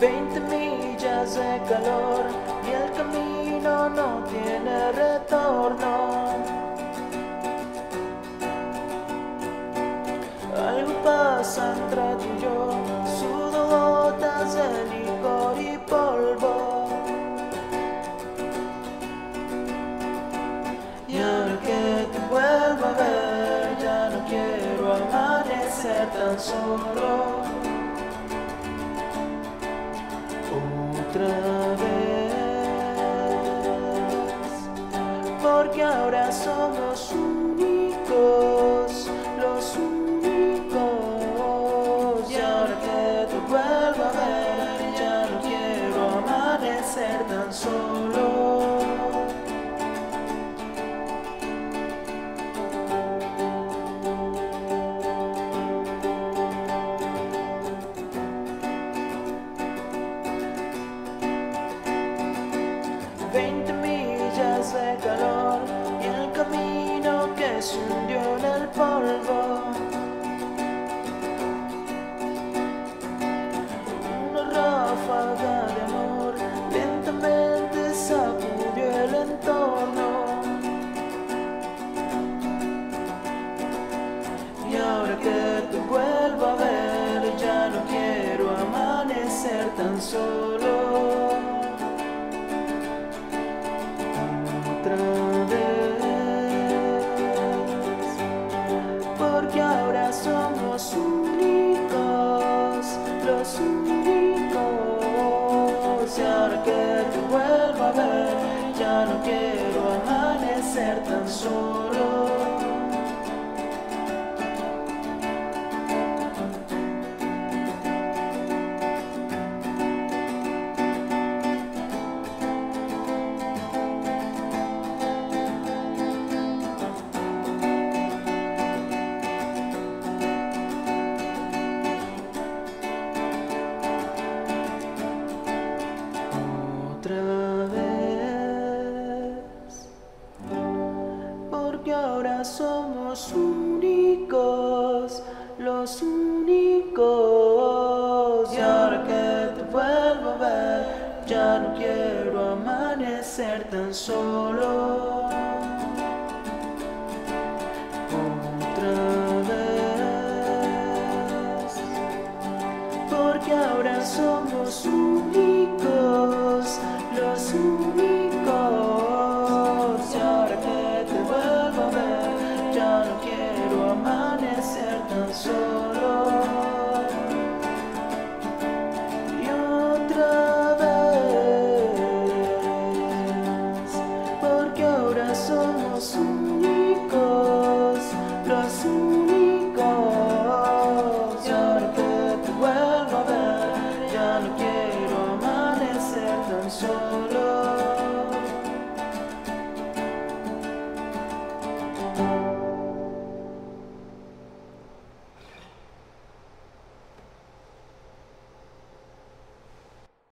Veinte millas de calor y el camino no tiene retorno. Algo pasa entre tú y yo, sudo gotas de licor y polvo. Y ahora que te vuelvo a ver, ya no quiero amanecer tan solo. Otra vez, porque ahora somos únicos, los únicos. Y ahora que te vuelvo a ver, ya no quiero amanecer tan solo. Se hundió en el polvo. Una ráfaga de amor lentamente sacudió el entorno. Y ahora que te vuelvo Ahora que te vuelvo a ver, ya no quiero amanecer tan solo. Porque ahora somos únicos, los únicos. Y ahora que te vuelvo a ver, ya no quiero amanecer tan solo. Otra vez porque ahora somos únicos, los únicos. Que